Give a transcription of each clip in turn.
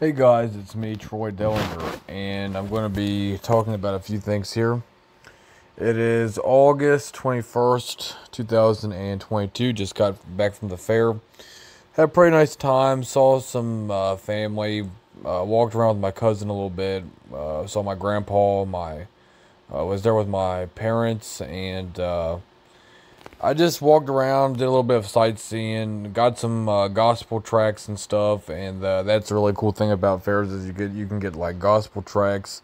Hey guys, it's me, Troy Dellinger, and I'm going to be talking about a few things here. It is August 21st, 2022. Just got back from the fair. Had a pretty nice time. Saw some uh, family. Uh, walked around with my cousin a little bit. Uh, saw my grandpa. My uh, was there with my parents, and uh, I just walked around, did a little bit of sightseeing, got some uh, gospel tracts and stuff, and uh, that's a really cool thing about fairs is you get you can get like gospel tracts.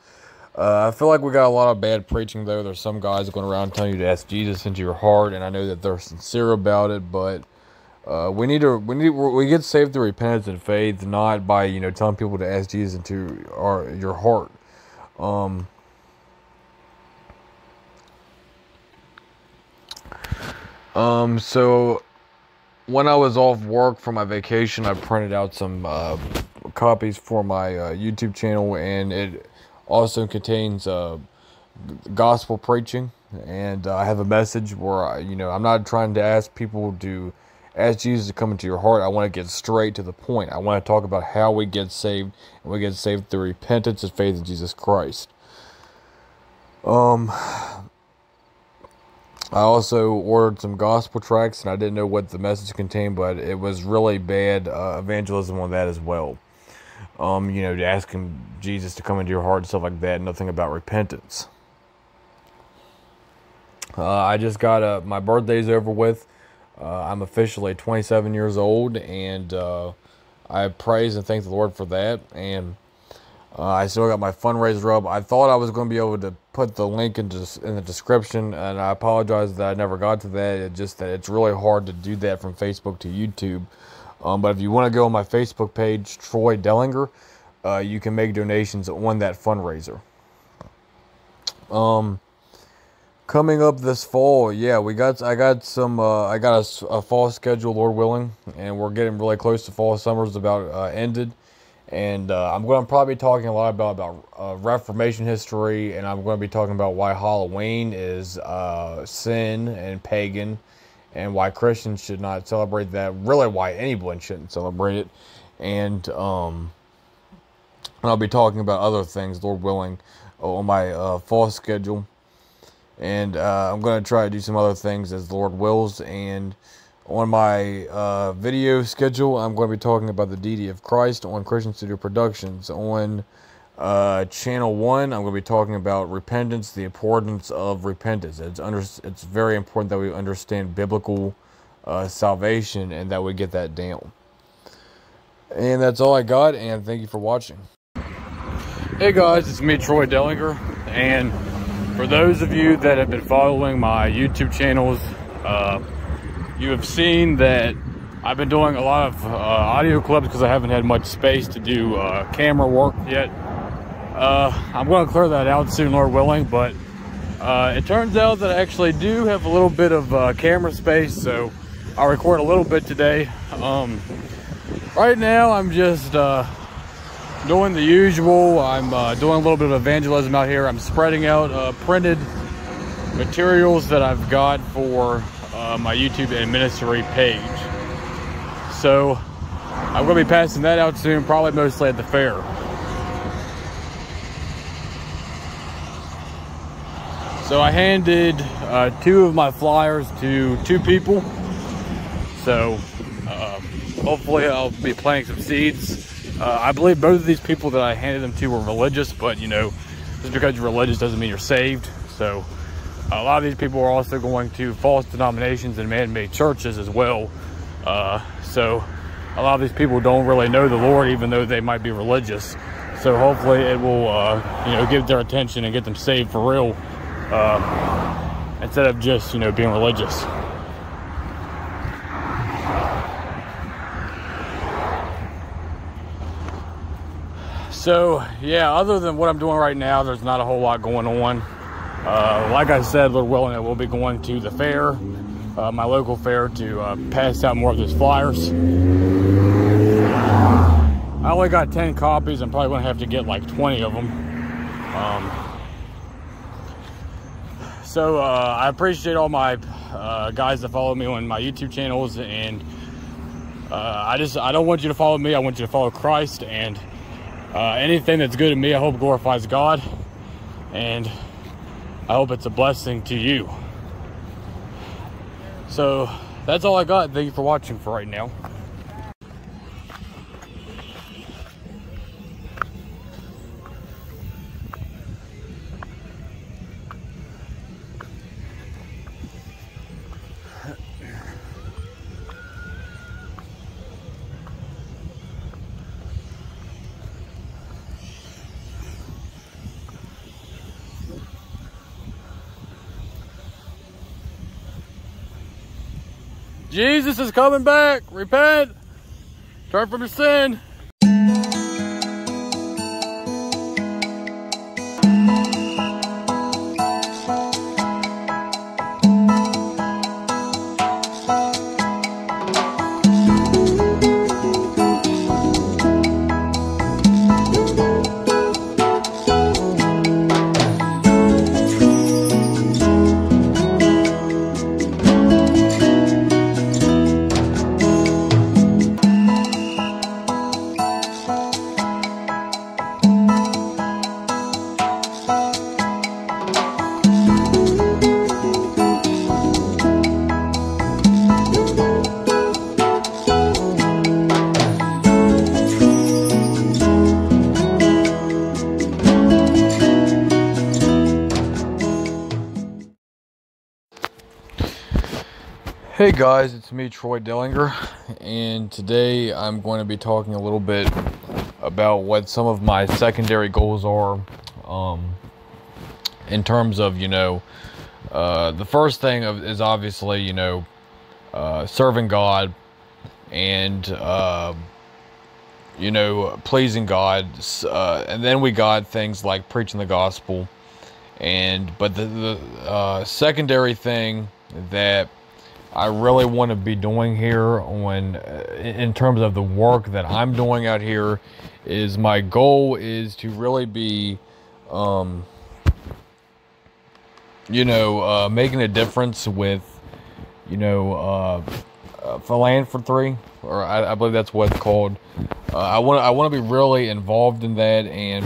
Uh, I feel like we got a lot of bad preaching though. There's some guys going around telling you to ask Jesus into your heart, and I know that they're sincere about it, but uh, we need to we need we get saved through repentance and faith, not by you know telling people to ask Jesus into our your heart. Um, Um, so when I was off work for my vacation, I printed out some uh, copies for my uh, YouTube channel, and it also contains uh, gospel preaching. And uh, I have a message where I, you know I'm not trying to ask people to ask Jesus to come into your heart. I want to get straight to the point. I want to talk about how we get saved, and we get saved through repentance and faith in Jesus Christ. Um, I also ordered some gospel tracts, and I didn't know what the message contained, but it was really bad uh, evangelism on that as well. Um, you know, asking Jesus to come into your heart and stuff like that. Nothing about repentance. Uh, I just got a, my birthday's over with. Uh, I'm officially 27 years old, and uh, I praise and thank the Lord for that. And uh, I still got my fundraiser up. I thought I was going to be able to put the link in, in the description, and I apologize that I never got to that. It's just that it's really hard to do that from Facebook to YouTube. Um, but if you want to go on my Facebook page, Troy Dellinger, uh, you can make donations on that fundraiser. Um, coming up this fall, yeah, we got I got some uh, I got a, a, fall schedule, Lord willing, and we're getting really close to fall. Summer's about uh, ended and uh, I'm going to probably be talking a lot about about uh, Reformation history, and I'm going to be talking about why Halloween is uh, sin and pagan, and why Christians should not celebrate that. Really, why anyone shouldn't celebrate it, and um, and I'll be talking about other things, Lord willing, on my uh, fall schedule, and uh, I'm going to try to do some other things as the Lord wills, and on my uh, video schedule, I'm going to be talking about the deity of Christ on Christian Studio Productions. On uh, channel one, I'm going to be talking about repentance, the importance of repentance. It's under, it's very important that we understand biblical uh, salvation and that we get that down. And that's all I got, and thank you for watching. Hey guys, it's me, Troy Dellinger, and for those of you that have been following my YouTube channels, uh, you have seen that I've been doing a lot of uh, audio clips because I haven't had much space to do uh, camera work yet. Uh, I'm going to clear that out soon, Lord willing, but uh, it turns out that I actually do have a little bit of uh, camera space, so I'll record a little bit today. Um, right now, I'm just uh, doing the usual. I'm doing a little bit of evangelism out here. I'm spreading out printed materials that I've got for uh, my YouTube and ministry page. So I'm going to be passing that out soon, probably mostly at the fair. So I handed uh, two of my flyers to two people. So uh, hopefully I'll be planting some seeds. Uh, I believe both of these people that I handed them to were religious, but you know, just because you're religious doesn't mean you're saved. So a lot of these people are also going to false denominations and man-made churches as well. Uh, so a lot of these people don't really know the Lord, even though they might be religious. So hopefully it will, uh, you know, get their attention and get them saved for real, uh, instead of just, you know, being religious. So yeah, other than what I'm doing right now, there's not a whole lot going on. Uh, like I said, Lord willing, I will be going to the fair, uh, my local fair, to uh, pass out more of those flyers. I only got 10 copies. I'm probably going to have to get like 20 of them. Um, so uh, I appreciate all my uh, guys that follow me on my YouTube channels, and uh, I just I don't want you to follow me. I want you to follow Christ, and anything that's good to me, I hope glorifies God. And I hope it's a blessing to you. So that's all I got. Thank you for watching for right now. Jesus is coming back. Repent. Turn from your sin. Hey guys, it's me, Troy Dellinger, and today I'm going to be talking a little bit about what some of my secondary goals are um, in terms of, you know, uh, the first thing is obviously, you know, uh, serving God and, uh, you know, pleasing God. Uh, and then we got things like preaching the gospel. And, but the, the uh, secondary thing that I really want to be doing here when uh, in terms of the work that I'm doing out here is my goal is to really be um, you know uh, making a difference with you know uh, uh, philanthropy or I, I, believe that's what it's called. Uh, I want I want to be really involved in that and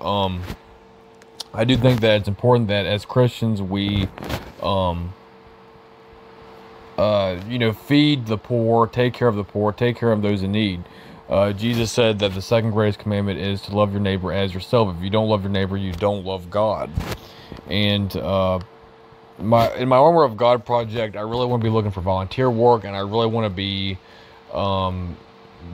um, I do think that it's important that as Christians we um, uh, you know, feed the poor, take care of the poor, take care of those in need. Uh, Jesus said that the second greatest commandment is to love your neighbor as yourself. If you don't love your neighbor, you don't love God. And uh, my in my Armor of God project, I really want to be looking for volunteer work, and I really want to be um,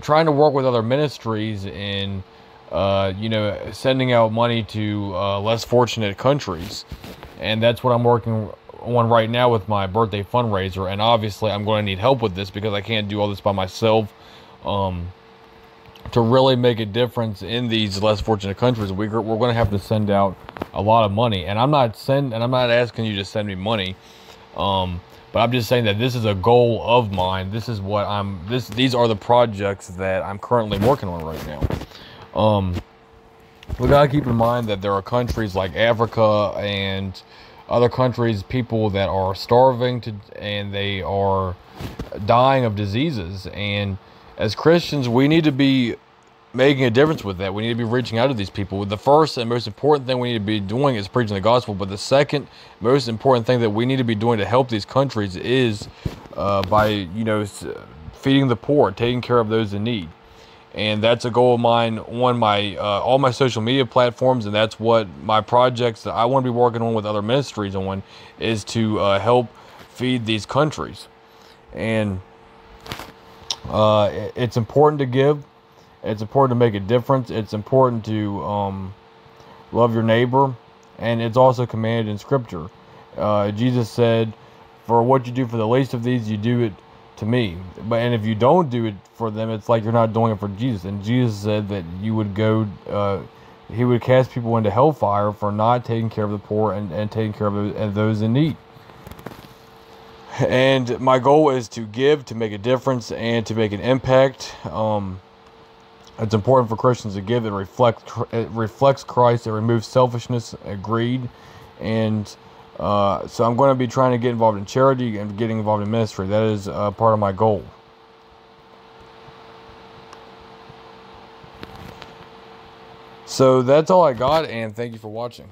trying to work with other ministries and uh, you know sending out money to uh, less fortunate countries. And that's what I'm working one right now with my birthday fundraiser, and obviously I'm going to need help with this because I can't do all this by myself. Um, to really make a difference in these less fortunate countries, we're we're going to have to send out a lot of money. And I'm not send, and I'm not asking you to send me money, um, but I'm just saying that this is a goal of mine. This is what I'm. This these are the projects that I'm currently working on right now. Um, we gotta keep in mind that there are countries like Africa and other countries people that are starving to and they are dying of diseases. And as Christians we need to be making a difference with that. We need to be reaching out to these people. The first and most important thing we need to be doing is preaching the gospel but the second most important thing that we need to be doing to help these countries is uh, by you know feeding the poor taking care of those in need and that's a goal of mine on my uh, all my social media platforms. And that's what my projects that i want to be working on with other ministries on is to uh, help feed these countries. And uh, it's important to give. It's important to make a difference. It's important to um, love your neighbor. And it's also commanded in scripture. Uh, jesus said for what you do for the least of these you do it to me. But and if you don't do it for them, it's like you're not doing it for Jesus. And Jesus said that you would go, uh, he would cast people into hellfire for not taking care of the poor and, and taking care of those, in need. And my goal is to give, to make a difference, and to make an impact. Um, it's important for Christians to give. It reflects it reflects Christ. It removes selfishness, and greed, and uh, so I'm going to be trying to get involved in charity and getting involved in ministry. That is uh, part of my goal. So that's all I got, and thank you for watching.